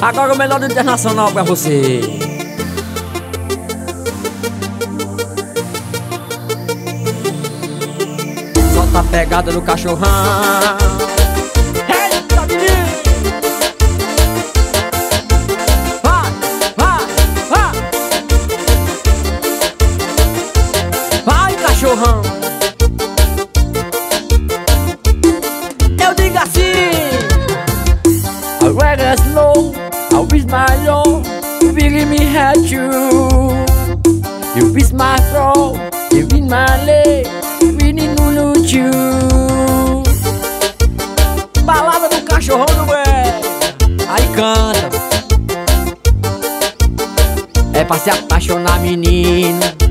Agora o melhor do internacional pra você. Solta a pegada do cachorrão. Eita, menino! Vai, vai, vai! Vai, cachorrão! Eu digo assim! I rather slow, I wish my love, really me had you. You wish my throat, you wish my leg, really no lose you. Balada do cachorrão do Ué, aí canta. É pra se apaixonar, menino.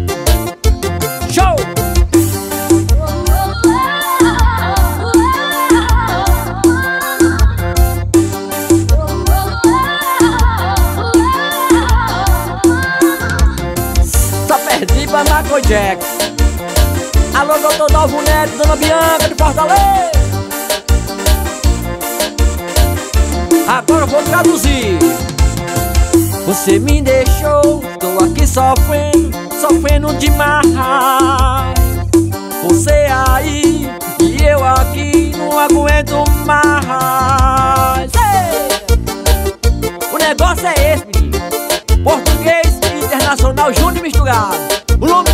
Michael Jackson. Alô, doutor Dalvo Neto, dona Bianca de Fortaleza. Agora vou traduzir. Você me deixou, tô aqui sofrendo, sofrendo demais. Você aí e eu aqui não aguento mais. Ei! O negócio é esse, menino. Português internacional junto e misturado. O nome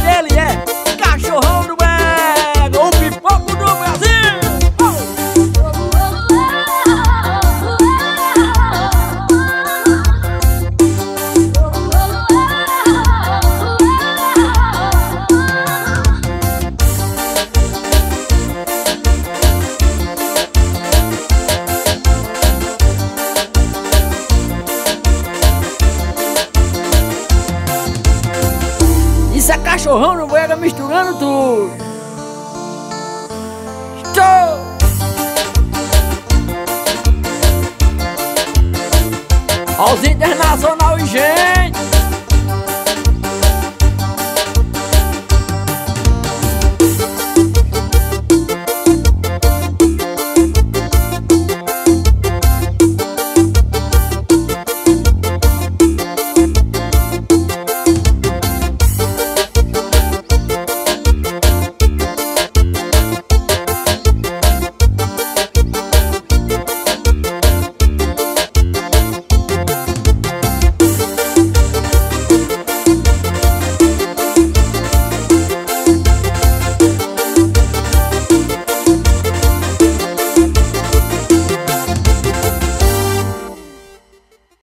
cachorrão no Ego misturando tudo. Show! Aos internacional e gente.